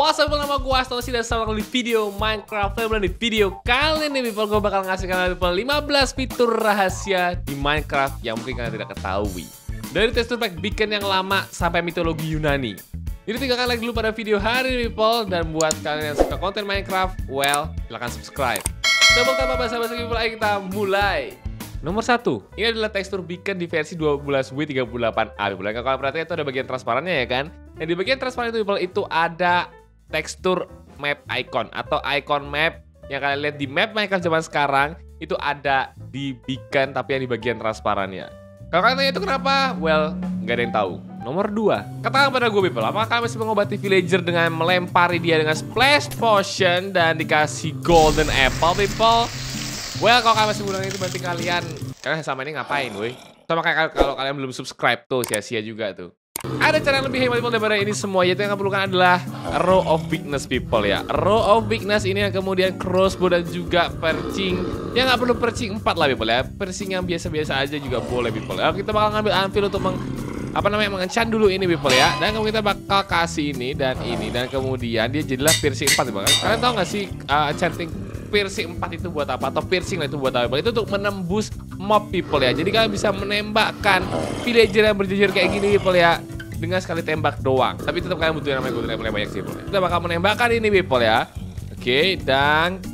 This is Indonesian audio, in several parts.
What's up, nama gue Astosi dan selamat di video Minecraft Family Di video kali ini people, gue bakal ngasih kalian people 15 fitur rahasia di Minecraft yang mungkin kalian tidak ketahui. Dari tekstur pack beacon yang lama sampai mitologi Yunani. Jadi tinggalkan like dulu pada video hari ini people. Dan buat kalian yang suka konten Minecraft, well, silahkan subscribe. Sebelum tanpa basa-basi people, ayo kita mulai. Nomor satu, ini adalah tekstur beacon di versi 12W38A. Boleh kalau perhatikan itu ada bagian transparannya ya kan? Dan di bagian transparan itu itu ada tekstur map icon atau icon map yang kalian lihat di map Minecraft zaman sekarang itu ada di beacon tapi yang di bagian transparannya. Kalau kalian tanya itu kenapa? Well, nggak ada yang tahu. Nomor 2, katakan pada gue people, apakah kalian masih mengobati villager dengan melempari dia dengan splash potion dan dikasih golden apple people? Well, kalau kalian masih menggunakan itu berarti kalian kalian sama ini ngapain, woi? Sama kayak kalau kalian belum subscribe tuh sia-sia juga tuh. Ada cara yang lebih hemat daripada ini semua yaitu yang perlukan adalah row of weakness people ya. Row of weakness ini yang kemudian crossbow dan juga percing. Ya nggak perlu percing 4 lah people ya. Percing yang biasa-biasa aja juga boleh people ya. Kita bakal ngambil anvil untuk meng apa namanya mengencan dulu ini people ya dan kemudian kita bakal kasih ini dan ini dan kemudian dia jadilah piercing 4 people. Kalian tahu nggak sih uh, enchanting piercing 4 itu buat apa atau piercing itu buat apa itu untuk menembus mob people ya. Jadi kalian bisa menembakkan villager yang berjejer kayak gini people ya dengan sekali tembak doang. Tapi tetap kalian butuh yang namanya golden yang banyak sih people kita bakal menembakkan ini people ya. Oke dan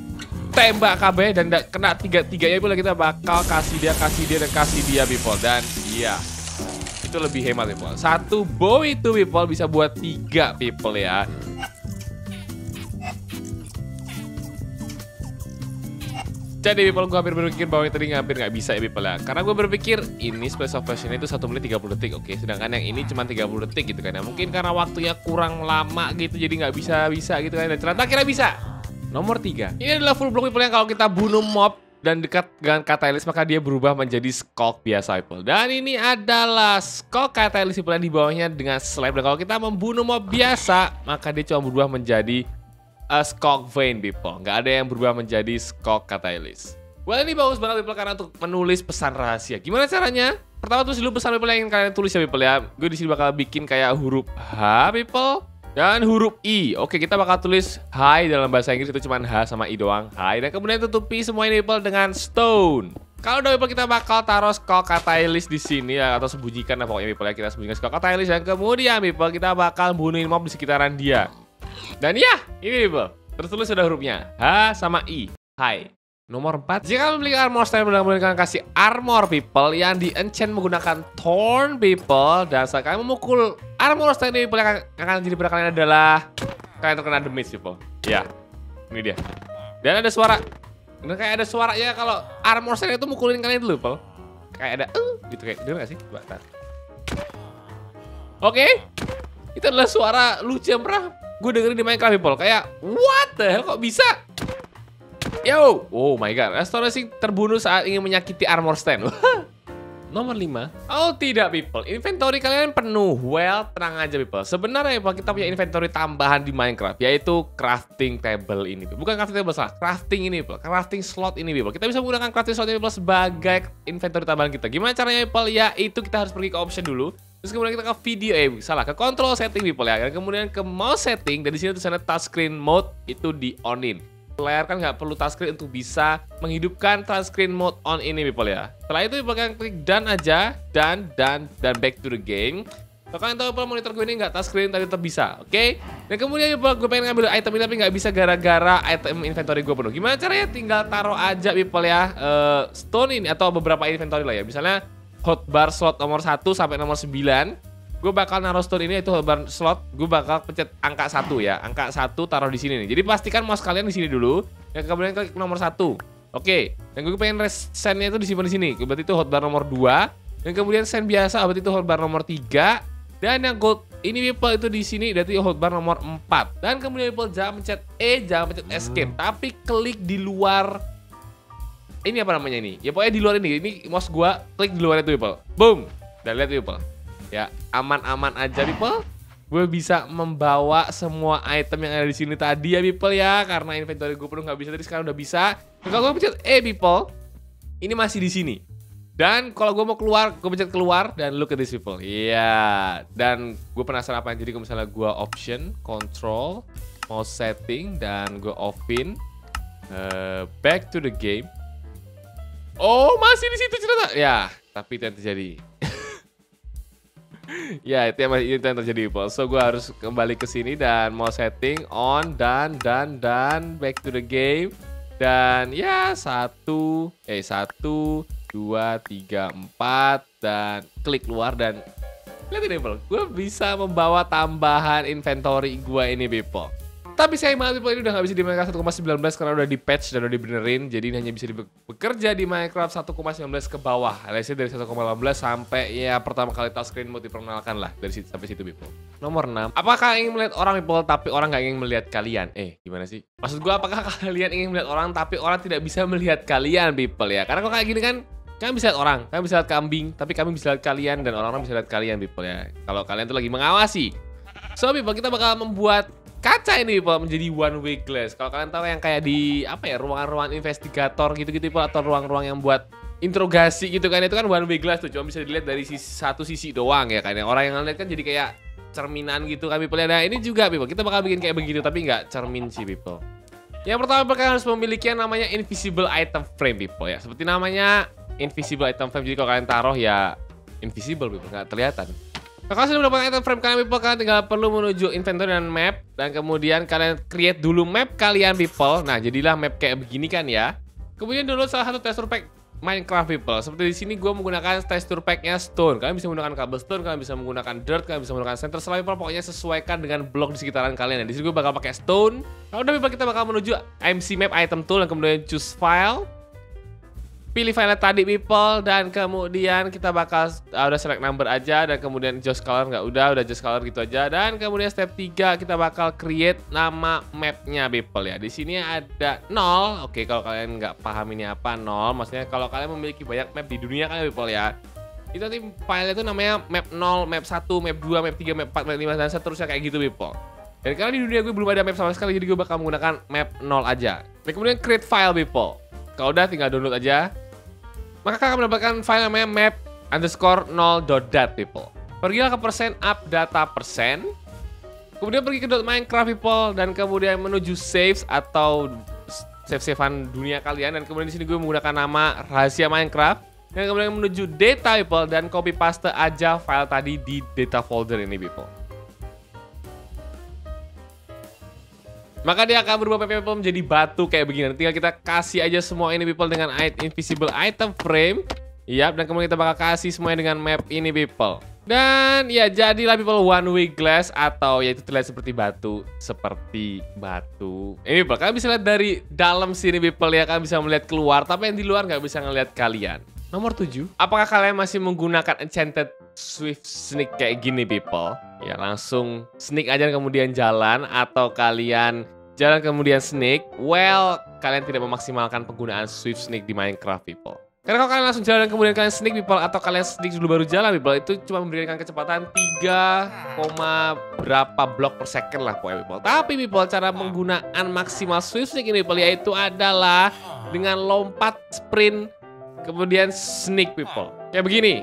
tembak KB dan kena tiga tiganya people. Kita bakal kasih dia kasih dia dan kasih dia people. Dan iya. Itu lebih hemat people. Satu bow itu people bisa buat tiga people ya Jadi people gue hampir berpikir bahwa tadi hampir nggak bisa ya people ya Karena gue berpikir ini space of fashion itu 1 menit 30 detik oke. Sedangkan yang ini cuma 30 detik gitu kan. Ya Mungkin karena waktunya kurang lama gitu jadi nggak bisa-bisa gitu kan. Dan ternyata kira bisa. Nomor 3 Ini adalah full block people yang kalau kita bunuh mob dan dekat dengan catalyst maka dia berubah menjadi skulk biasa people. Dan ini adalah skulk catalyst people yang di bawahnya dengan slab. Dan kalau kita membunuh mob biasa maka dia cuma berubah menjadi a Skog Vein people. Nggak ada yang berubah menjadi Skog Catalyst. Well ini bagus banget people karena untuk menulis pesan rahasia. Gimana caranya? Pertama tulis dulu pesan people yang ingin kalian tulis ya people ya. Gue di sini bakal bikin kayak huruf H people dan huruf I. Oke, kita bakal tulis Hi dalam bahasa Inggris itu cuma H sama I doang. Hi dan kemudian tutupi semua ini people dengan stone. Kalau udah people kita bakal taruh skull catalyst di sini ya atau sembunyikan lah pokoknya people ya kita sembunyikan skull catalyst dan kemudian people kita bakal bunuhin mob di sekitaran dia. Dan ya, ini people. Tertulis sudah hurufnya H sama I. Hai. Nomor 4. Jika membeli armor stand mudah-mudahan kalian kasih armor people yang di enchant menggunakan thorn people dan saat kalian memukul armor stand people yang akan jadi pada kalian adalah kalian terkena damage people. Ya. Ini dia. Dan ada suara. Dan kayak ada suara ya kalau armor stand itu mukulin kalian dulu people. Kayak ada uh, gitu kayak denger gak sih? Coba. Oke. Itu adalah suara lucu yang pernah gue dengerin di Minecraft people kayak what the hell? Kok bisa? Yo! Oh my god. Astonishing terbunuh saat ingin menyakiti armor stand. Nomor 5 oh tidak people inventory kalian penuh. Well tenang aja people sebenarnya people kita punya inventory tambahan di Minecraft yaitu crafting table ini bukan crafting table salah. Crafting ini people crafting slot ini people kita bisa menggunakan crafting slot ini people sebagai inventory tambahan kita. Gimana caranya people ya itu kita harus pergi ke option dulu Terus kemudian kita ke video, eh salah, ke control setting people ya. Dan kemudian ke mouse setting, dan di sini tulisannya touchscreen mode itu di onin. Layar kan nggak perlu touchscreen untuk bisa menghidupkan touchscreen mode on ini people ya. Setelah itu people klik done aja, dan dan dan back to the game. Kalau kalian tahu kalau monitor gue ini nggak touchscreen tapi tetap bisa, oke? Okay? Dan kemudian people, gue pengen ngambil item ini tapi nggak bisa gara-gara item inventory gue penuh. Gimana caranya? Tinggal taruh aja people ya uh, stone ini atau beberapa inventory lah ya. Misalnya hotbar slot nomor 1 sampai nomor 9 gue bakal naruh store ini itu hotbar slot gue bakal pencet angka 1 ya. Angka 1 taruh di sini nih. Jadi pastikan mouse kalian di sini dulu dan kemudian klik nomor 1 oke dan gue pengen sendnya itu disimpan di sini. Berarti itu hotbar nomor 2 dan kemudian send biasa berarti itu hotbar nomor 3 dan yang gold ini people itu di sini berarti hotbar nomor 4 dan kemudian people jangan pencet E jangan pencet escape hmm. tapi klik di luar ini apa namanya ini? Ya pokoknya di luar ini. Ini mouse gua klik di luar itu people. Boom. Dan lihat people. Ya, aman-aman aja people. Gue bisa membawa semua item yang ada di sini tadi ya people ya karena inventory gue penuh nggak bisa tadi sekarang udah bisa. Dan kalau gue pencet E people, ini masih di sini. Dan kalau gue mau keluar, gue pencet keluar dan look at this people. Iya. Dan gue penasaran apa yang jadi kalau misalnya gue option, control, mouse setting dan gue offin. Uh, back to the game. Oh, masih di situ cerita. Ya, tapi itu yang terjadi. ya, itu yang, itu yang terjadi, Paul. So, gue harus kembali ke sini dan mau setting on dan dan dan back to the game. Dan ya, satu, eh satu, dua, tiga, empat, dan klik luar dan lihat ini, Paul. Gue bisa membawa tambahan inventory gue ini, People. Tapi saya ini udah gak bisa di Minecraft 1.19 karena udah di patch dan udah dibenerin. Jadi ini hanya bisa bekerja di Minecraft 1.19 ke bawah. Alias dari 1.18 sampai ya pertama kali touchscreen mau diperkenalkan lah dari situ sampai situ People. Nomor 6. Apakah ingin melihat orang People tapi orang gak ingin melihat kalian? Eh gimana sih? Maksud gue apakah kalian ingin melihat orang tapi orang tidak bisa melihat kalian People ya? Karena kalau kayak gini kan kalian bisa lihat orang, kalian bisa lihat kambing, tapi kami bisa lihat kalian dan orang-orang bisa lihat kalian people ya. Kalau kalian tuh lagi mengawasi. So people kita bakal membuat kaca ini Pak menjadi one way glass. Kalau kalian tahu yang kayak di apa ya ruangan-ruangan investigator gitu-gitu Pak atau ruang-ruang yang buat interogasi gitu kan itu kan one way glass tuh cuma bisa dilihat dari sisi, satu sisi doang ya kan. Orang yang ngeliat kan jadi kayak cerminan gitu kan people. Nah ini juga people kita bakal bikin kayak begitu tapi nggak cermin sih people. Yang pertama kalian harus memiliki yang namanya invisible item frame people ya. Seperti namanya invisible item frame jadi kalau kalian taruh ya invisible people nggak kelihatan. Nah, kalau sudah mendapatkan item frame kalian people, kalian tinggal perlu menuju inventory dan map dan kemudian kalian create dulu map kalian people. Nah, jadilah map kayak begini kan ya. Kemudian download salah satu texture pack Minecraft people. Seperti di sini gue menggunakan texture packnya stone. Kalian bisa menggunakan cobblestone, kalian bisa menggunakan dirt, kalian bisa menggunakan center slime people. Pokoknya sesuaikan dengan blok di sekitaran kalian. Nah, di sini gue bakal pakai stone. Kalau udah people kita bakal menuju MC map item tool dan kemudian choose file pilih file tadi people. Dan kemudian kita bakal uh, udah select number aja. Dan kemudian just color nggak udah udah just color gitu aja. Dan kemudian step 3 kita bakal create nama mapnya people ya. Di sini ada nol. Oke kalau kalian nggak paham ini apa nol. Maksudnya kalau kalian memiliki banyak map di dunia kan people ya. Itu nanti file itu namanya map 0, map 1, map 2, map 3, map 4, map 5 dan seterusnya kayak gitu people. Dan karena di dunia gue belum ada map sama sekali jadi gue bakal menggunakan map 0 aja. Dan kemudian create file people. Kalau udah tinggal download aja maka kakak mendapatkan file namanya map underscore 0.dat people. Pergilah ke persen up data persen, kemudian pergi ke .minecraft people dan kemudian menuju saves atau save-savean dunia kalian dan kemudian di sini gue menggunakan nama rahasia Minecraft dan kemudian menuju data people dan copy paste aja file tadi di data folder ini people. Maka dia akan berubah people menjadi batu kayak begini. Tinggal kita kasih aja semua ini people dengan invisible item frame. Yap, dan kemudian kita bakal kasih semuanya dengan map ini people. Dan ya jadilah people one way glass atau ya itu terlihat seperti batu, seperti batu. Ini people, kalian bisa lihat dari dalam sini people ya, kalian bisa melihat keluar, tapi yang di luar nggak bisa ngelihat kalian. Nomor 7. Apakah kalian masih menggunakan enchanted swift sneak kayak gini people? Ya langsung sneak aja kemudian jalan atau kalian Jalan kemudian Snake, well, kalian tidak memaksimalkan penggunaan Swift Snake di Minecraft, people. Karena kalau kalian langsung jalan kemudian kalian sneak people atau kalian sneak dulu baru jalan people itu cuma memberikan kecepatan 3, berapa blok per second lah pokoknya people. Tapi people cara penggunaan maksimal swift sneak ini people yaitu adalah dengan lompat sprint kemudian sneak people. Kayak begini.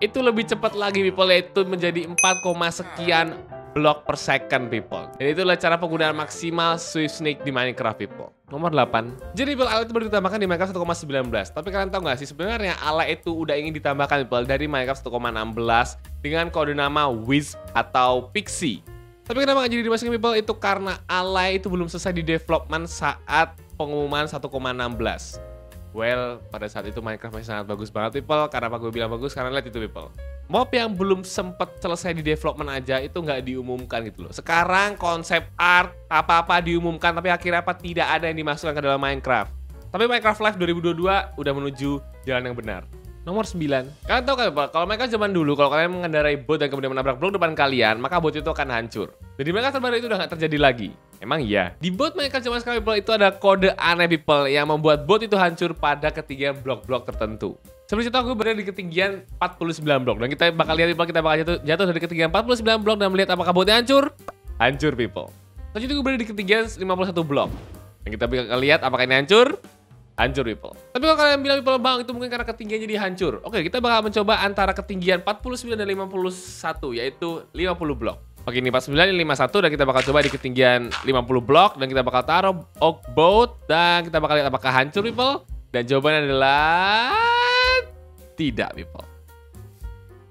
Itu lebih cepat lagi people yaitu menjadi 4, sekian block per second people. Dan itulah cara penggunaan maksimal Swift Snake di Minecraft people. Nomor 8. Jadi people ala itu baru ditambahkan di Minecraft 1.19. Tapi kalian tahu nggak sih sebenarnya ala itu udah ingin ditambahkan people dari Minecraft 1.16 dengan kode nama Wiz atau Pixie. Tapi kenapa nggak jadi dimasukin people itu karena ala itu belum selesai di development saat pengumuman 1.16. Well, pada saat itu Minecraft masih sangat bagus banget people. Karena apa gue bilang bagus? Karena lihat itu people mob yang belum sempat selesai di development aja itu nggak diumumkan gitu loh. Sekarang konsep art apa-apa diumumkan tapi akhirnya apa tidak ada yang dimasukkan ke dalam Minecraft. Tapi Minecraft Live 2022 udah menuju jalan yang benar. Nomor 9. Kalian tahu kan Pak, kalau mereka zaman dulu kalau kalian mengendarai bot dan kemudian menabrak blok depan kalian, maka bot itu akan hancur. Jadi mereka terbaru itu udah nggak terjadi lagi. Emang iya. Di bot mereka zaman sekarang people itu ada kode aneh people yang membuat bot itu hancur pada ketinggian blok-blok tertentu. Sebelum itu aku berada di ketinggian 49 blok dan kita bakal lihat people kita bakal jatuh, jatuh dari ketinggian 49 blok dan melihat apakah botnya hancur. Hancur people. Selanjutnya gue berada di ketinggian 51 blok. Dan kita bakal lihat apakah ini hancur. Hancur people. Tapi kalau kalian bilang people bang itu mungkin karena ketinggian jadi hancur. Oke kita bakal mencoba antara ketinggian 49 dan 51 yaitu 50 blok. Oke ini 49 ini 51 dan kita bakal coba di ketinggian 50 blok dan kita bakal taruh oak boat dan kita bakal lihat apakah hancur people dan jawabannya adalah tidak people.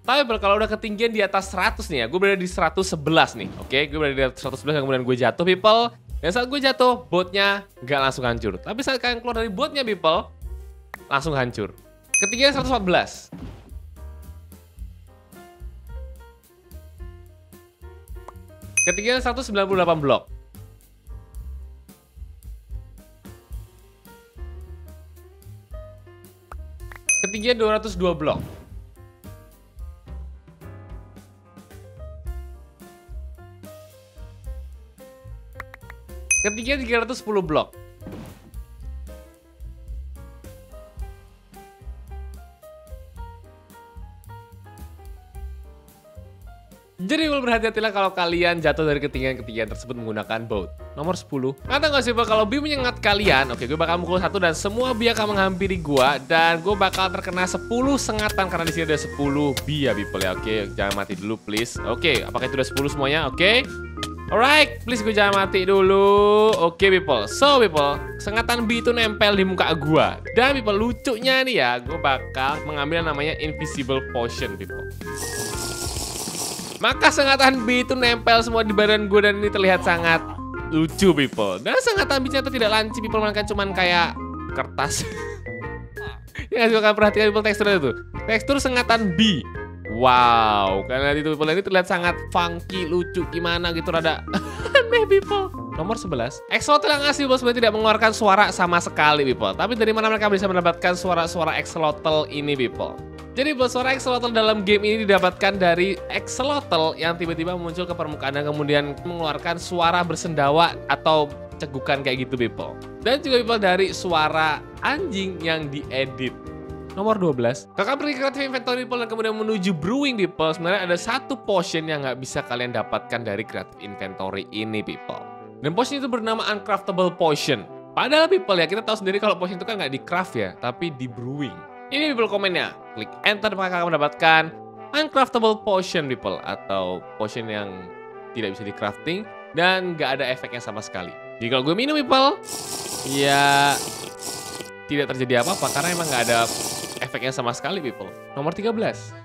Tapi kalau udah ketinggian di atas 100 nih ya, gue berada di 111 nih, oke? Gue berada di atas 111 dan kemudian gue jatuh people. Dan saat gue jatuh, boatnya nggak langsung hancur. Tapi saat kalian keluar dari boatnya people, langsung hancur. Ketinggian 114. Ketinggian 198 blok. Ketinggian 202 blok. Ketinggian 310 blok. Jadi berhati-hatilah kalau kalian jatuh dari ketinggian-ketinggian tersebut menggunakan boat. Nomor 10. Kata nggak sih, kalau bi menyengat kalian, oke gue bakal mukul satu dan semua bi akan menghampiri gue dan gue bakal terkena 10 sengatan karena di sini ada 10 bi ya people. Oke, jangan mati dulu please. Oke, apakah itu udah 10 semuanya? Oke. Alright, please gue jangan mati dulu. Oke people. So people, sengatan bi itu nempel di muka gue. Dan people lucunya nih ya, gue bakal mengambil namanya invisible potion people. Maka sengatan B itu nempel semua di badan gue dan ini terlihat sangat lucu people. Dan sengatan B ternyata tidak lanci people, melainkan cuman kayak kertas. ya nggak sih kalian perhatikan people teksturnya itu. Tekstur sengatan B. Wow, karena itu people ini terlihat sangat funky, lucu, gimana gitu rada aneh people. Nomor 11. Axolotl yang asli sebenarnya tidak mengeluarkan suara sama sekali people. Tapi dari mana mereka bisa mendapatkan suara-suara axolotl ini people? Jadi buat suara axolotl dalam game ini didapatkan dari axolotl yang tiba-tiba muncul ke permukaan dan kemudian mengeluarkan suara bersendawa atau cegukan kayak gitu people. Dan juga people dari suara anjing yang diedit. Nomor 12. Kakak pergi ke creative inventory people dan kemudian menuju brewing people. Sebenarnya ada satu potion yang nggak bisa kalian dapatkan dari creative inventory ini people. Dan potion itu bernama uncraftable potion. Padahal people ya kita tahu sendiri kalau potion itu kan nggak di craft ya, tapi di brewing. Ini people komennya. Klik enter maka akan mendapatkan uncraftable potion people atau potion yang tidak bisa di crafting dan nggak ada efeknya sama sekali. Jadi kalau gue minum people, ya tidak terjadi apa-apa karena emang nggak ada efeknya sama sekali people. Nomor 13.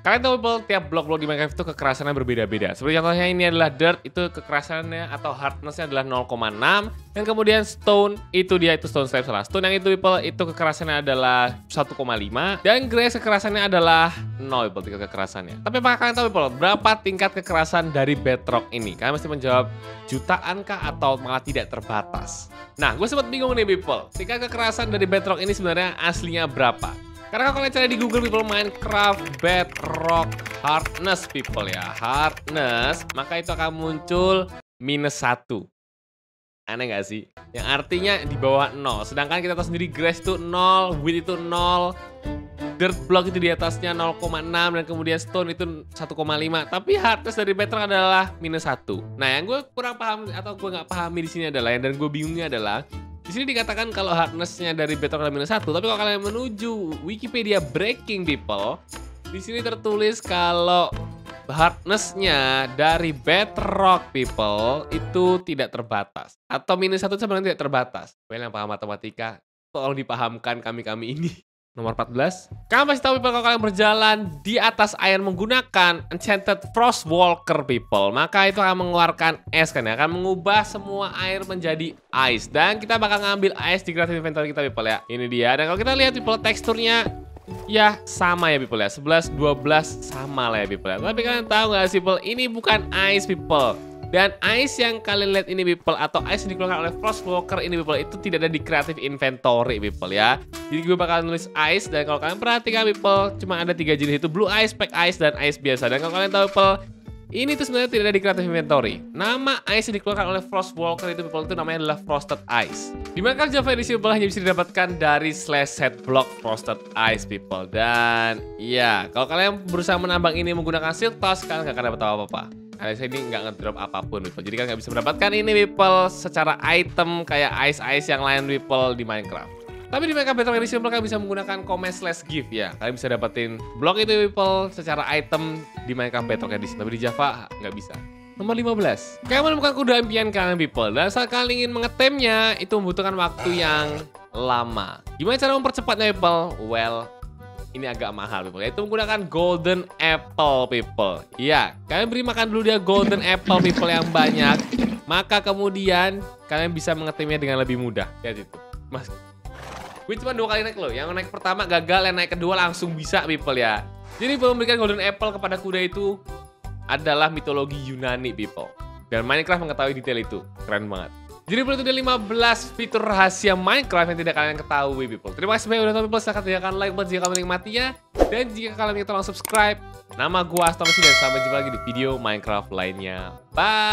Kalian tahu people tiap blok-blok di Minecraft itu kekerasannya berbeda-beda. Seperti contohnya ini adalah dirt itu kekerasannya atau hardnessnya adalah 0,6 dan kemudian stone itu dia itu stone slab salah. Stone yang itu people itu kekerasannya adalah 1,5 dan grass kekerasannya adalah 0 people tingkat kekerasannya. Tapi apakah kalian tahu people berapa tingkat kekerasan dari bedrock ini? Kalian mesti menjawab jutaan kah atau malah tidak terbatas? Nah, gue sempat bingung nih people. Tingkat kekerasan dari bedrock ini sebenarnya aslinya berapa? Karena kalau kalian cari di Google people Minecraft Bedrock Hardness people ya. Hardness Maka itu akan muncul minus satu. Aneh gak sih? Yang artinya di bawah 0 Sedangkan kita tahu sendiri grass itu 0 Width itu 0 Dirt block itu di atasnya 0,6 Dan kemudian stone itu 1,5 Tapi hardness dari bedrock adalah minus 1 Nah yang gue kurang paham Atau gue gak pahami di sini adalah Dan gue bingungnya adalah di sini dikatakan kalau hardness-nya dari Bedrock minus 1, tapi kalau kalian menuju Wikipedia Breaking People, di sini tertulis kalau hardness-nya dari Bedrock People itu tidak terbatas. Atau minus 1 sebenarnya tidak terbatas. Well, yang paham matematika, tolong dipahamkan kami-kami ini. Nomor 14. Kamu pasti tahu people kalau kalian berjalan di atas air menggunakan Enchanted Frost Walker people. Maka itu akan mengeluarkan es kan ya. Akan mengubah semua air menjadi ice. Dan kita bakal ngambil ice di creative inventory kita people ya. Ini dia. Dan kalau kita lihat people teksturnya ya sama ya people ya 11 12 sama lah ya people ya tapi kalian tahu gak sih people ini bukan ice people dan ice yang kalian lihat ini people atau ice yang dikeluarkan oleh Frostwalker ini people itu tidak ada di creative inventory people ya. Jadi gue bakal nulis ice dan kalau kalian perhatikan people cuma ada tiga jenis itu blue ice, pack ice dan ice biasa. Dan kalau kalian tahu people ini tuh sebenarnya tidak ada di creative inventory. Nama ice yang dikeluarkan oleh Frostwalker itu people itu namanya adalah Frosted Ice. Di mana Java Edition people hanya bisa didapatkan dari slash set block Frosted Ice people. Dan ya kalau kalian berusaha menambang ini menggunakan silk touch kalian gak akan dapat apa-apa. Alexa ini nggak ngedrop apa pun people. Jadi kan nggak bisa mendapatkan ini people secara item kayak ice-ice yang lain people di Minecraft. Tapi di Minecraft Battle Edition kalian bisa menggunakan comment slash gift ya. Kalian bisa dapetin blok itu people secara item di Minecraft Battle Edition. Tapi di Java nggak bisa. Nomor 15. Kalian menemukan kuda impian kalian people dan saat kalian ingin mengetemnya itu membutuhkan waktu yang lama. Gimana cara mempercepatnya people? Well, ini agak mahal people yaitu menggunakan golden apple people. Iya, kalian beri makan dulu dia golden apple people yang banyak, maka kemudian kalian bisa mengetemnya dengan lebih mudah. Lihat itu. Mas Gue cuma dua kali naik loh. Yang naik pertama gagal, yang naik kedua langsung bisa people ya. Jadi memberikan golden apple kepada kuda itu adalah mitologi Yunani people. Dan Minecraft mengetahui detail itu. Keren banget. Jadi itu dia 15 fitur rahasia Minecraft yang tidak kalian ketahui people. Terima kasih banyak udah nonton people. Silahkan tinggalkan like buat jika kalian menikmatinya. Dan jika kalian ingin tolong subscribe. Nama gue Aston dan sampai jumpa lagi di video Minecraft lainnya. Bye!